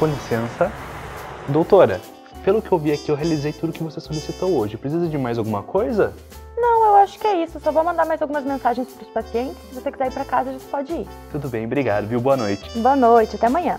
Com licença. Doutora, pelo que eu vi aqui, eu realizei tudo o que você solicitou hoje. Precisa de mais alguma coisa? Não, eu acho que é isso. Só vou mandar mais algumas mensagens para os pacientes. Se você quiser ir para casa, a gente pode ir. Tudo bem, obrigado, viu? Boa noite. Boa noite, até amanhã.